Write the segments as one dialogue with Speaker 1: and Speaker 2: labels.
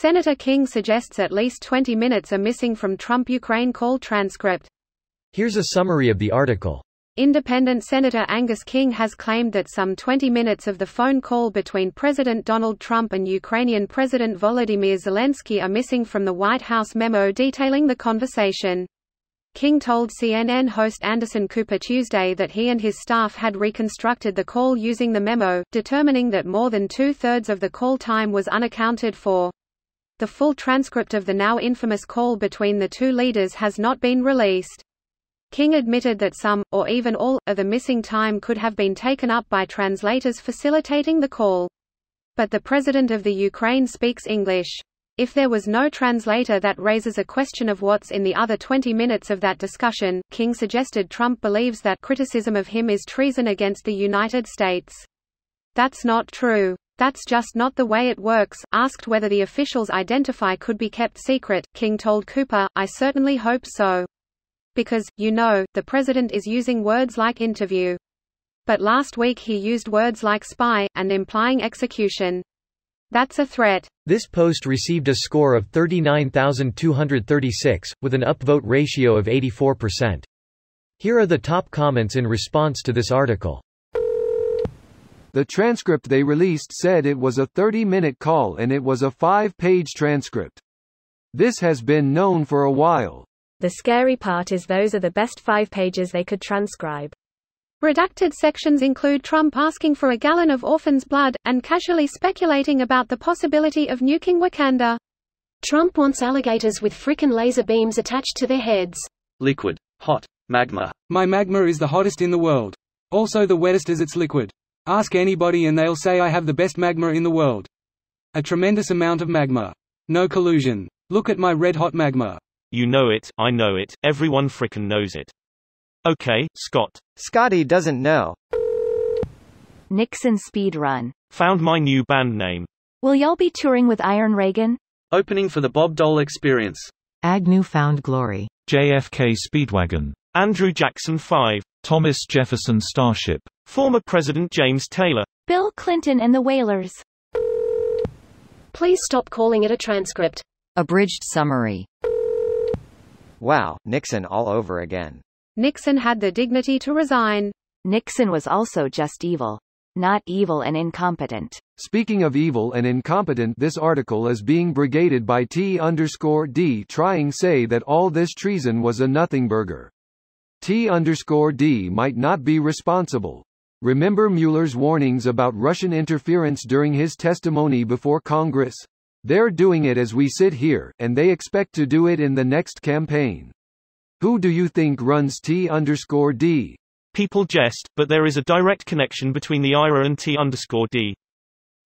Speaker 1: Senator King suggests at least 20 minutes are missing from Trump-Ukraine call transcript.
Speaker 2: Here's a summary of the article.
Speaker 1: Independent Senator Angus King has claimed that some 20 minutes of the phone call between President Donald Trump and Ukrainian President Volodymyr Zelensky are missing from the White House memo detailing the conversation. King told CNN host Anderson Cooper Tuesday that he and his staff had reconstructed the call using the memo, determining that more than two-thirds of the call time was unaccounted for. The full transcript of the now infamous call between the two leaders has not been released. King admitted that some, or even all, of the missing time could have been taken up by translators facilitating the call. But the president of the Ukraine speaks English. If there was no translator that raises a question of what's in the other 20 minutes of that discussion, King suggested Trump believes that criticism of him is treason against the United States. That's not true. That's just not the way it works. Asked whether the officials identify could be kept secret, King told Cooper, I certainly hope so. Because, you know, the president is using words like interview. But last week he used words like spy, and implying execution. That's a threat.
Speaker 2: This post received a score of 39,236, with an upvote ratio of 84%. Here are the top comments in response to this article.
Speaker 3: The transcript they released said it was a 30-minute call and it was a five-page transcript. This has been known for a while.
Speaker 4: The scary part is those are the best five pages they could transcribe.
Speaker 1: Redacted sections include Trump asking for a gallon of orphans' blood, and casually speculating about the possibility of nuking Wakanda.
Speaker 5: Trump wants alligators with frickin' laser beams attached to their heads.
Speaker 6: Liquid. Hot. Magma.
Speaker 7: My magma is the hottest in the world. Also the wettest as it's liquid. Ask anybody and they'll say I have the best magma in the world. A tremendous amount of magma. No collusion. Look at my red-hot magma.
Speaker 8: You know it, I know it, everyone frickin' knows it. Okay, Scott.
Speaker 9: Scotty doesn't know.
Speaker 10: Nixon Speed Run.
Speaker 8: Found my new band name.
Speaker 10: Will y'all be touring with Iron Reagan?
Speaker 6: Opening for the Bob Dole Experience.
Speaker 11: Agnew Found Glory.
Speaker 12: JFK Speedwagon.
Speaker 8: Andrew Jackson 5.
Speaker 12: Thomas Jefferson Starship.
Speaker 8: Former President James Taylor.
Speaker 10: Bill Clinton and the Whalers.
Speaker 5: Please stop calling it a transcript.
Speaker 11: Abridged summary.
Speaker 9: Wow, Nixon all over again.
Speaker 1: Nixon had the dignity to resign.
Speaker 10: Nixon was also just evil. Not evil and incompetent.
Speaker 3: Speaking of evil and incompetent this article is being brigaded by T underscore D trying say that all this treason was a nothing burger. T underscore D might not be responsible. Remember Mueller's warnings about Russian interference during his testimony before Congress? They're doing it as we sit here, and they expect to do it in the next campaign. Who do you think runs T underscore D?
Speaker 8: People jest, but there is a direct connection between the IRA and T underscore D.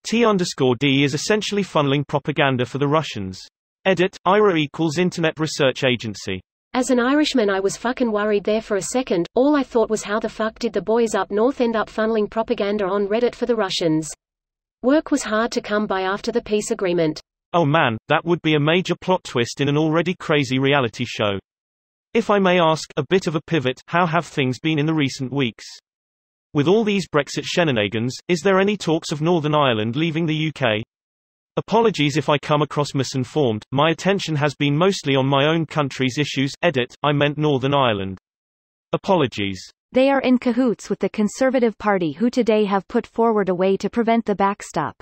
Speaker 8: T underscore D is essentially funneling propaganda for the Russians. Edit, IRA equals Internet Research Agency.
Speaker 5: As an Irishman I was fucking worried there for a second, all I thought was how the fuck did the boys up north end up funneling propaganda on Reddit for the Russians? Work was hard to come by after the peace agreement.
Speaker 8: Oh man, that would be a major plot twist in an already crazy reality show. If I may ask, a bit of a pivot, how have things been in the recent weeks? With all these Brexit shenanigans, is there any talks of Northern Ireland leaving the UK? Apologies if I come across misinformed, my attention has been mostly on my own country's issues, edit, I meant Northern Ireland. Apologies.
Speaker 10: They are in cahoots with the Conservative Party who today have put forward a way to prevent the backstop.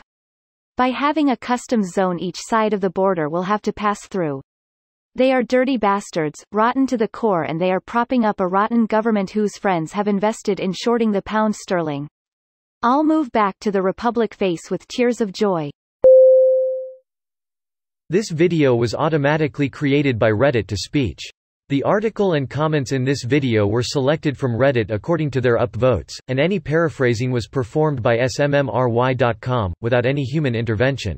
Speaker 10: By having a customs zone each side of the border will have to pass through. They are dirty bastards, rotten to the core and they are propping up a rotten government whose friends have invested in shorting the pound sterling. I'll move back to the Republic face with tears of joy.
Speaker 2: This video was automatically created by Reddit to speech. The article and comments in this video were selected from Reddit according to their upvotes, and any paraphrasing was performed by smmry.com, without any human intervention.